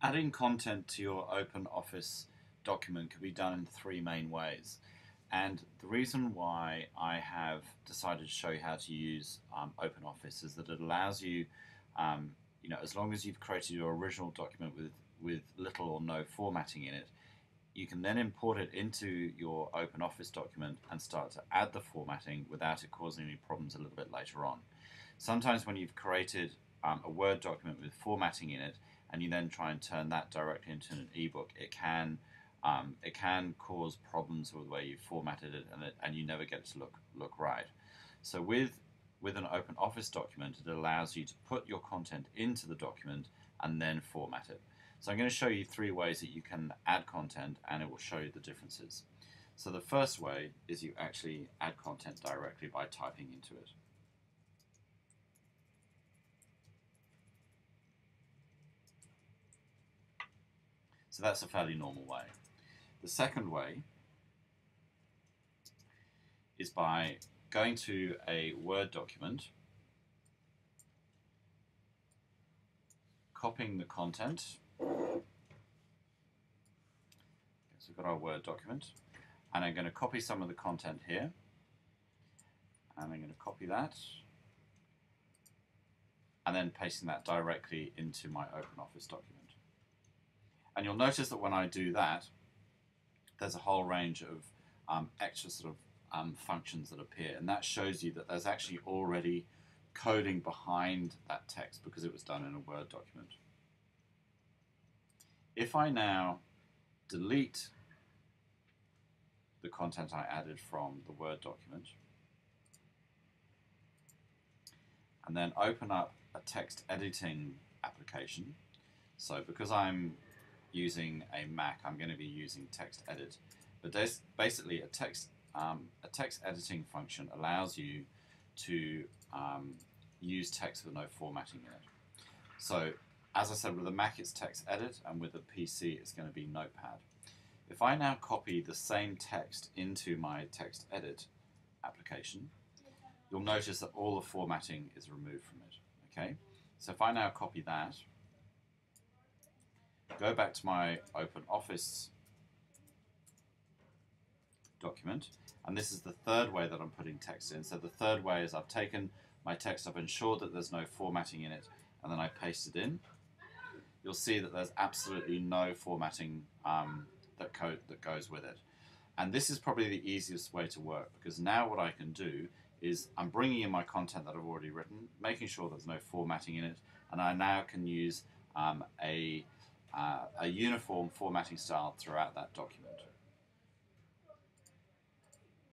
Adding content to your OpenOffice document can be done in three main ways. And the reason why I have decided to show you how to use um, OpenOffice is that it allows you, um, you know, as long as you've created your original document with, with little or no formatting in it, you can then import it into your OpenOffice document and start to add the formatting without it causing any problems a little bit later on. Sometimes when you've created um, a Word document with formatting in it, and you then try and turn that directly into an ebook, it can um, it can cause problems with the way you formatted it and, it, and you never get it to look look right. So with with an open office document, it allows you to put your content into the document and then format it. So I'm going to show you three ways that you can add content and it will show you the differences. So the first way is you actually add content directly by typing into it. So that's a fairly normal way. The second way is by going to a Word document, copying the content. So we've got our Word document, and I'm going to copy some of the content here, and I'm going to copy that, and then pasting that directly into my OpenOffice document. And you'll notice that when I do that, there's a whole range of um, extra sort of um, functions that appear. And that shows you that there's actually already coding behind that text because it was done in a Word document. If I now delete the content I added from the Word document and then open up a text editing application, so because I'm using a Mac, I'm going to be using text edit. But basically a text um, a text editing function allows you to um, use text with no formatting in it. So as I said, with the Mac it's text edit, and with the PC it's going to be Notepad. If I now copy the same text into my text edit application, you'll notice that all the formatting is removed from it. Okay, so if I now copy that go back to my Open Office document, and this is the third way that I'm putting text in. So the third way is I've taken my text, I've ensured that there's no formatting in it, and then I paste it in. You'll see that there's absolutely no formatting um, that code that goes with it. And this is probably the easiest way to work because now what I can do is I'm bringing in my content that I've already written, making sure there's no formatting in it, and I now can use um, a uh, a uniform formatting style throughout that document.